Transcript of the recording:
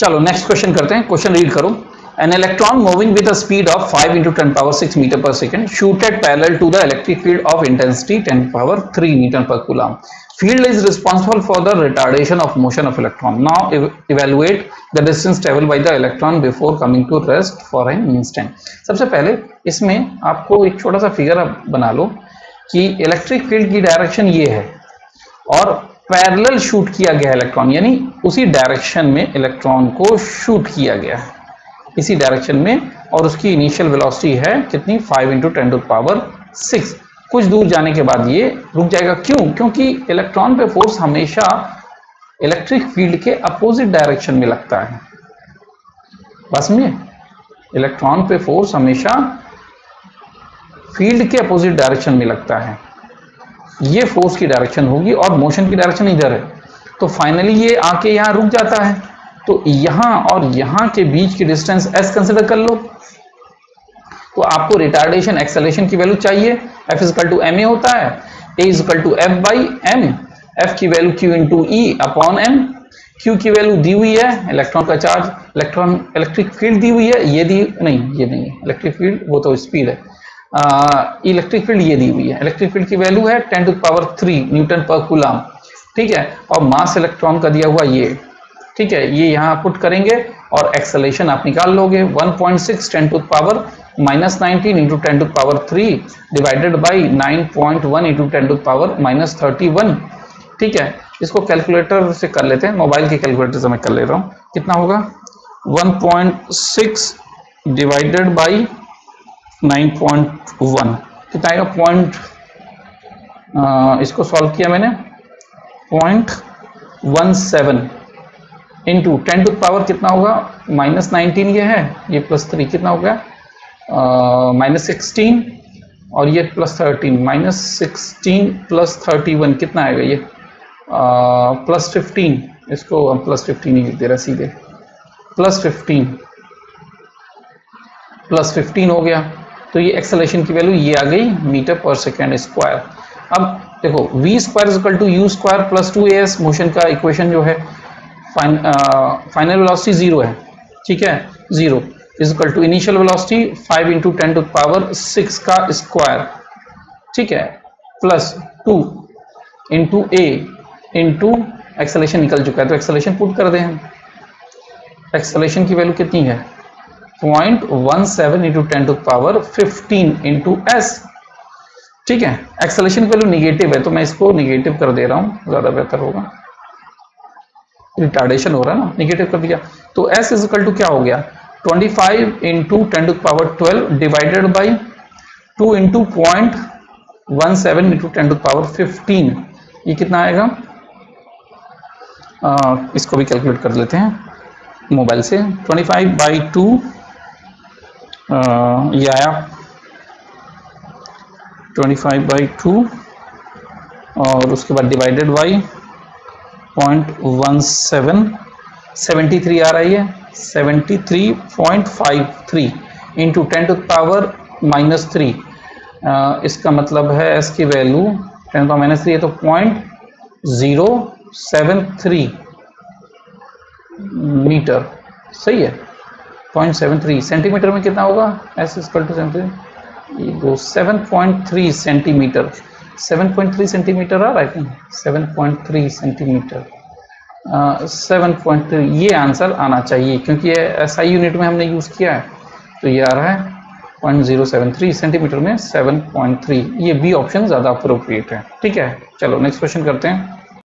चलो next question करते हैं। क्वेश्चन रीड करो। An electron moving with speed of 5 into ten power 6 metre per second shooted parallel to the electric field of intensity 10 power 3 metre per coulomb field is responsible for the retardation of motion of electron now evaluate the distance travel by the electron before coming to rest for an instant सबसे पहले, इसमें आपको एक छोटा सा figure बना लो कि electric field की डायरेक्शन ये है और पैरेलल शूट किया गया इलेक्ट्रॉन, यानी उसी डायरेक्शन में इलेक्ट्रॉन को शूट किया गया। है इसी डायरेक्शन में, और उसकी इनिशियल वेलोसिटी है कितनी? 5 into ten to power six कुछ दूर जाने के बाद ये रुक जाएगा। क्यों? क्योंकि इलेक्ट्रॉन पे फोर्स हमेशा इलेक्ट्रिक फ़ील्ड के अपोजिट डायरेक्शन में लगता है। बस में, इलेक्ट्रॉन पे फोर्स हमेशा फ़ील्ड के अपोजिट डायरेक्शन में लगता है। ये फोर्स की डायरेक्शन होगी और मोशन की डायरेक्शन इधर है। तो फाइनली ये आके यहाँ रुक जाता है। तो यहाँ और यहाँ के बीच की डिस्टेंस एस कंसिडर कर लो। तो आपको रिटार्डेशन एक्सेलेशन की वैल्यू चाहिए। F equal to M A होता है। A equal to F by M F की value Q into E upon M Q की वैल्यू दी हुई है इलेक्ट्रॉन का चार्ज इलेक्ट्रॉन इलेक्ट्रिक फ़ील्ड दी हुई है। ये दी, नहीं, ये नहीं इलेक्ट्रिक फ़ील्ड वो तो स्पीड है। इलेक्ट्रिक फ़ील्ड ये दी हुई है। इलेक्ट्रिक फ़ील्ड की वैल्यू है ten to power three newton per coulomb ठीक है? और मास इलेक्ट्रॉन का दिया हुआ ये। ठीक है? ये यहाँ पुट करेंगे और एक्सलेशन आप निकाल लोगे। 1.6 point six ten to power minus nineteen into ten to power three divided by nine point one into ten to power minus thirty one ठीक है? इसको कैलकुलेटर से कर लेते हैं। मोबाइल के कैलकुलेटर से मैं कर ले रहा हूँ। कितना होगा? 1.6 डिवाइडेड बाई 9.1 कितना आएगा पॉइंट इसको सॉल्व किया मैंने। Point one seven into ten to power कितना होगा? माइनस नाइनटीन ये है, ये प्लस थ्री कितना हो गया माइनस सिक्सटीन और ये plus thirteen minus sixteen plus thirty one कितना आएगा ये? प्लस फिफ्टीन इसको हम प्लस फिफ्टीन ही लिख दे रहे सीधे। प्लस फिफ्टीन प्लस फिफ्टीन हो गया। तो ये एक्सलेशन की वैल्यू ये आ गई मीटर पर सेकेंड स्क्वायर अब देखो, v square equal to u square plus two a s motion का इक्वेशन जो है फाइनल वेलोसिटी ज़ीरो है. ठीक है? Zero equal to initial velocity five into ten to power six का स्क्वायर ठीक है? Plus two into a into acceleration निकल चुका है तो एक्सलेशन पुट कर दें हम. एक्सलेशन की वैल्यू कितनी है? Point one seven into ten to power fifteen into s ठीक है? एक्सलेशन वैल्यू निगेटिव है तो मैं इसको निगेटिव कर दे रहा हूँ। ज़्यादा बेहतर होगा। रिटार्डेशन हो रहा है ना? निगेटिव कर दिया। तो एस इज़ इक्वल टू क्या हो गया? 25 five into ten to power twelve divided by two into point one seven into ten to power fifteen ये कितना आएगा? आ, इसको भी कैलकुलेट कर लेते हैं। मोबाइल से। 25 फाइव बाई टू ये आया 25 फाइव बाई टू और उसके बाद divided by point one seven seventy three आ रही है. Seventy three point five three into ten to power minus three इसका मतलब है इसकी value ten power minus three है तो point zero seven three metre सही है? पॉइंट सेवन थ्री सेंटीमीटर में कितना होगा? एस इक्वल टू सेवन ये दो seven point three centimetre. 7.3 centimetre आ रहा है 7.3 सेंटीमीटर. सेवन पॉइंट थ्री ये आंसर आना चाहिए, क्योंकि ये एस आई यूनिट में हमने यूज़ किया है। तो ये आ रहा है point zero seven three centimetre में सेवन पॉइंट थ्री ये बी ऑप्शन ज़्यादा अप्रोप्रिएट है। ठीक है, चलो नेक्स्ट क्वेश्चन करते हैं।